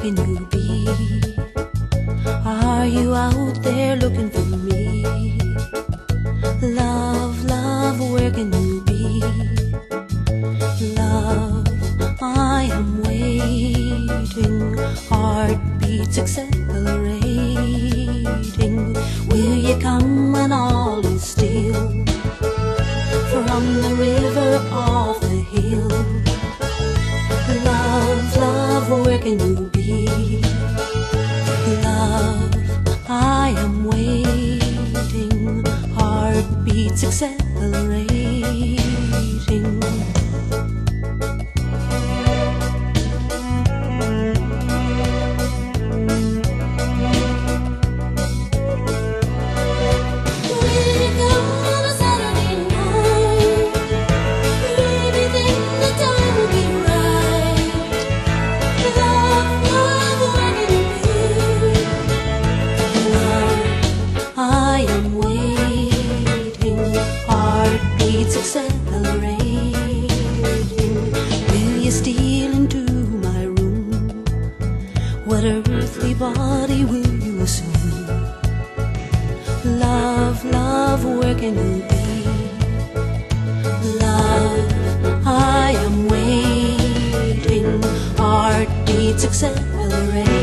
can you be? Are you out there looking for me? Love, love, where can you be? Love, I am waiting, heartbeats accelerate. Accelerating. Heartbeats accelerating. Will you steal into my room? What earthly body will you assume? Love, love, where can you be? Love, I am waiting. Heartbeats accelerate.